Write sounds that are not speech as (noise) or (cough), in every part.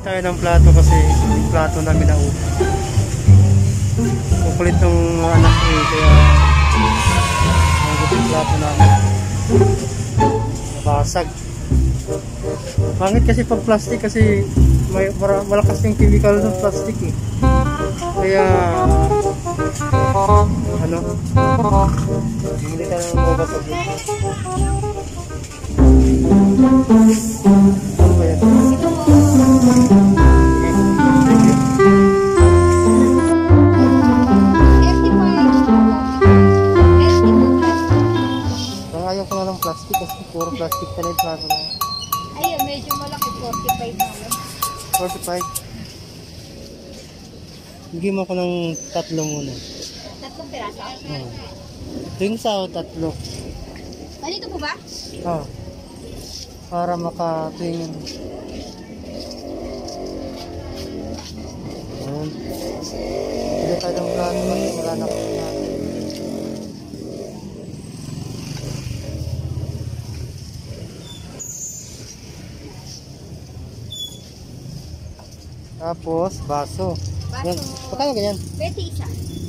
tayo ng plato kasi yung plato namin na upo. Kukulit ng anak ko eh, kaya nagot yung plato namin. Nabasag. Pangit kasi pag plastic kasi may malakas yung chemical ng plastic eh. Kaya ano hindi ka nang mabasag dito. 45 na lang. 45. Bigyan mo ako ng tatlo muna. Tatlong piraso. Hmm. Ito sa ako tatlo. Ganito po ba? Oh. Para makatingin. Ayan. Hindi tayo ng kasi wala na akong plato. Tapos, baso. Yan. Baso. Pagkano ganyan? 20 isa.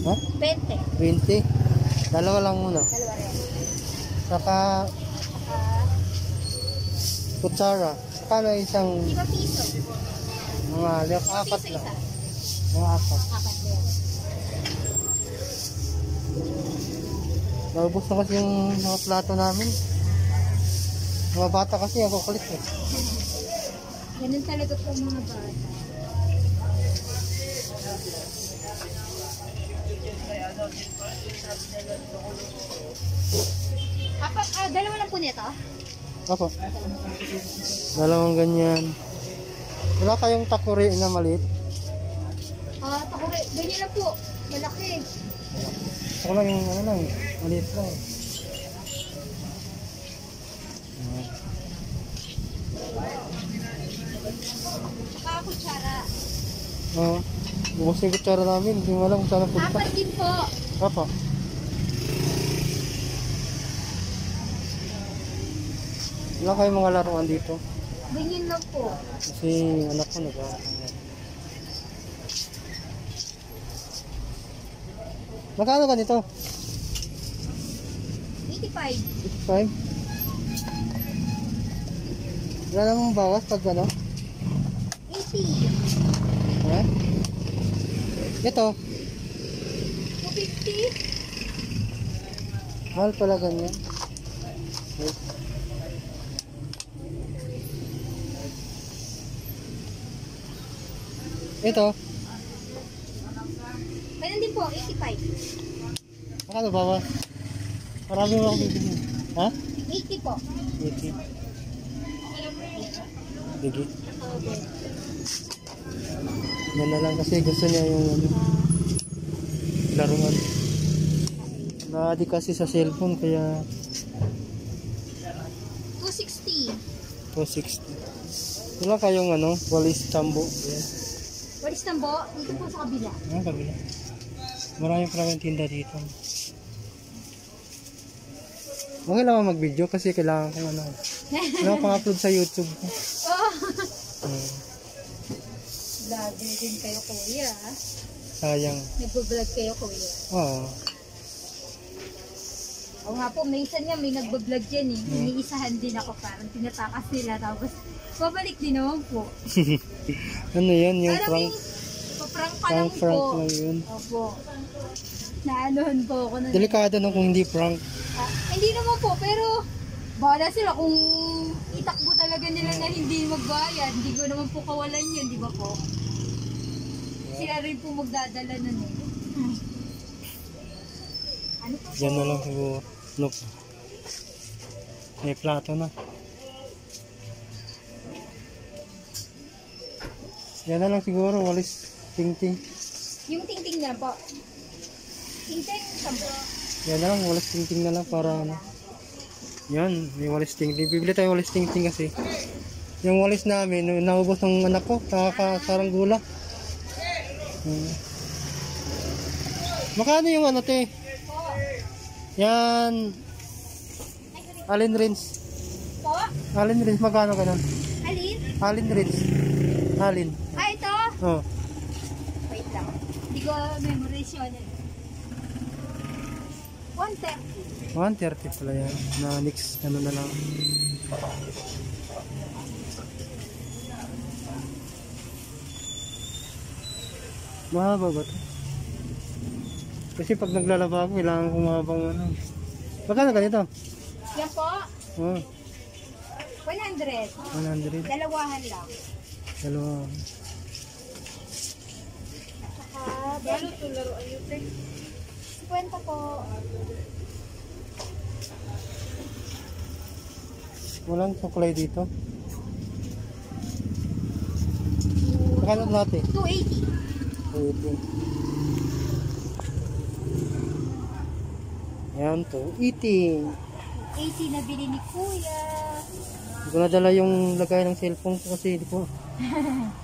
Ha? 20. 20? Dalawa lang muna. Dalawa rin. Saka Ah, kutsara. Kano isang 5 piso. mga? 5 Apat piso lang. isa. Mga apat. Apat yan. Naubos na kasi yung mga plato namin. Mga bata kasi ako kulit eh. (laughs) Ganun talaga po mga bata. Apat, ah, dalawa lang po nito. Ako. Dalawang ganyan. Wala kayong takuri na maliit. Ah, takore, ganyan lang po. Malaki. Ako lang yung ano lang, maliit lang. eh. Ayan. Saka kutsara. Oo. Bubos yung kutsara namin. Hindi mo alam kung saan napunta. Apat din po. Papa. Wala kayong mga laruan dito. Ganyan lang po. Kasi anak ko nag Magkano ganito? 85. 55? Wala namang bawas pag ano? 80. Eh? Ito, 250. mahal pala ganyan. Okay. Ito, Ganun din po, 85. magkano bawas? Marami mo akong bibili. Ha? 80 po. 80. Bigi. Yan na lang kasi gusto niya yung ano, laruan. Na-addict kasi sa cellphone kaya 260. 260. Wala kayong ano, walis tambo. Yan. Walis tambo, dito po sa kabila. Ang kabila. Marami pa naman tinda dito. Okay lang mag-video kasi kailangan kong ano. (laughs) Kailangan pang upload sa YouTube ko. oh! Hmm, Vlogger din kayo, kuya. sayang. Nagbablog kayo, kuya. Oo. Oo nga po, minsan nga may nagbablog dyan eh. Iniisahan din ako parang tinatakas nila. Tapos, babalik din naman po. (laughs) ano yan, yung Parang prank, paprank pa lang prank, prank po. yun. Opo. Naanohan po ako na. Delikado na kung hindi prank. Ah, hindi naman po, pero bahala sila kung itakbo talaga nila na hindi magbayad. Hindi ko naman po kawalan yun, di ba po? Sila rin po magdadala nun eh. Ano po Yan na lang siguro. Look. May plato na. Yan na lang siguro, walis ting-ting. Yung tingting na po. Tingting, sampo. Yan na lang, walis ting-ting na lang para ano. Yan, may walis ting-ting. Bibili tayo walis ting-ting kasi. Yung walis namin, naubos ng anak ko, kakasarang gula. Hmm. Magkano yung ano te? Yan, Allen Rins. Po. Allen Rins, magkano ganun? Alin? Allen Rins. Alin? Ah, ito? Oh. Wait lang. Hindi ko memorize yun. 130. 130 pala yan. Na next, ano na lang. Mahaba ba to? Kasi pag naglalaba ako, kailangan ko mahabang ano. Magkano ganito? Yan po, Oh, 100. 100. Dalawahan lang. Dalawa. Ah, Gano to laruan yun, te? 50 po. Walang suklay dito. Magkano dati? 280. Pwede. Ayan to. Eating. 80 na bili ni Kuya. Hindi ko nadala yung lagay ng cellphone ko kasi hindi ko. (laughs)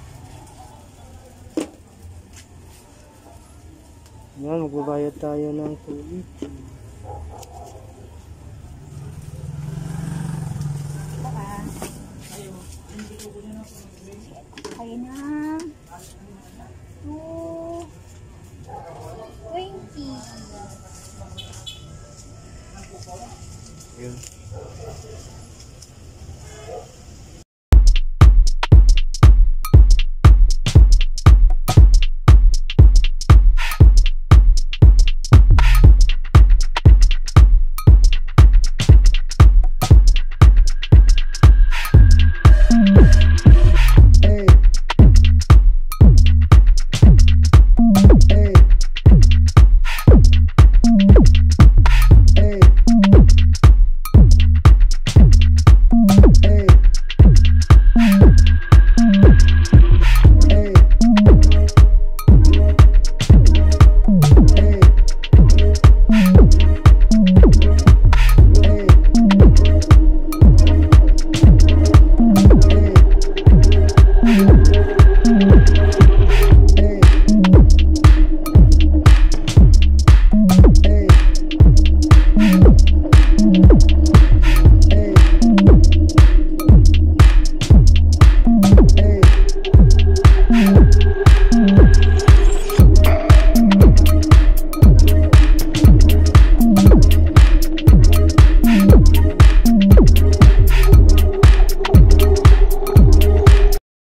Yan, magbabayad tayo ng 280. Baka. Kaya na.